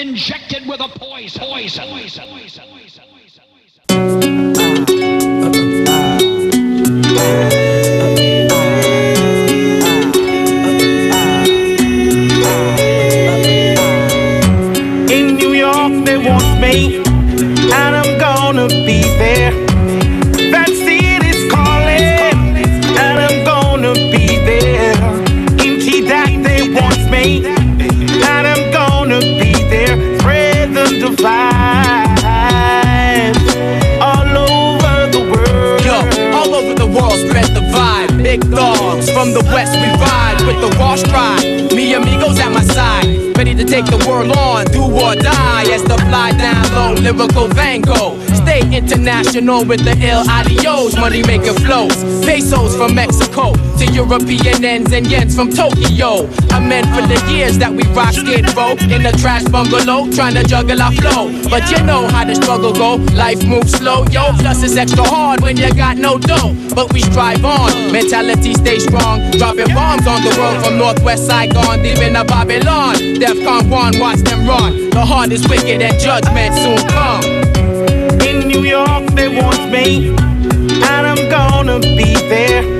injected with a poison. poison. poison. In New York, they want me, Big dogs from the west, we ride with the wash stride. Me amigos at my side, ready to take the world on, do or die. As the fly down low, lyrical Van. Stay international with the ill adios, money making flows. Pesos from Mexico to European ends and yens from Tokyo. I meant for the years that we rock skid row in a trash bungalow, trying to juggle our flow. But you know how the struggle go, life moves slow, yo. Plus it's extra hard when you got no dough. But we strive on, mentality stay strong. Dropping bombs on the world from Northwest Saigon, leaving a Babylon. Defcon 1, watch them run. The is wicked and judgment soon come. New York, they want me, and I'm gonna be there.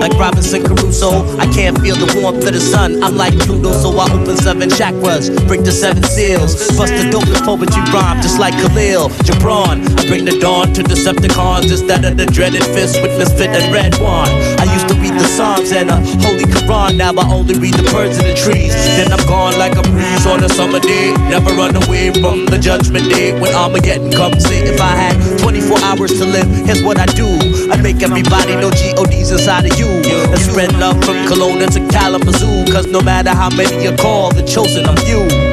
Like Robinson Crusoe. I can't feel the warmth of the sun. I'm like Pluto, so I open seven chakras, break the seven seals, bust the dopest poetry rhyme, just like Khalil Gibran. I bring the dawn to Decepticons instead of the dreaded fist with misfit and Red1. I Psalms and a holy Quran, now I only read the birds in the trees. Then I'm gone like a breeze on a summer day. Never run away from the judgment day when Armageddon comes. Say if I had 24 hours to live, here's what I do. I make everybody know G-O-D's inside of you. And spread love from Kelowna to Kalamazoo. Cause no matter how many you call, the chosen of you.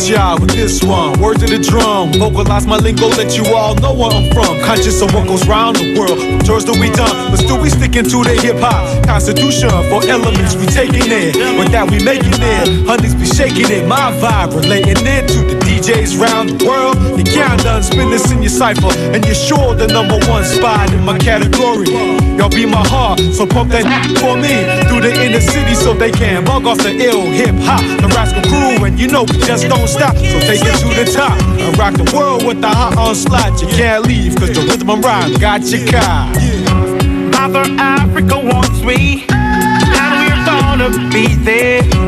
Hit y'all with this one. Words of the drum. Vocalize my lingo, let you all know where I'm from. Conscious of what goes round the world. Tours that we done, but still we sticking to the hip hop constitution. For elements we taking it, with that we making it. Honeys be shaking it, my vibe relating it to the DJs round the world. You can't done this in your cipher, and you're sure the number one spot in my category. Y'all be my heart, so pump that for me through the inner city so they can bug off the ill hip hop. The rascal crew, and you know we just don't stop. So take it to the top and rock the world with the hot onslaught. You can't leave, cause the rhythm and rhyme got you caught. Mother Africa wants me, and we're gonna be there.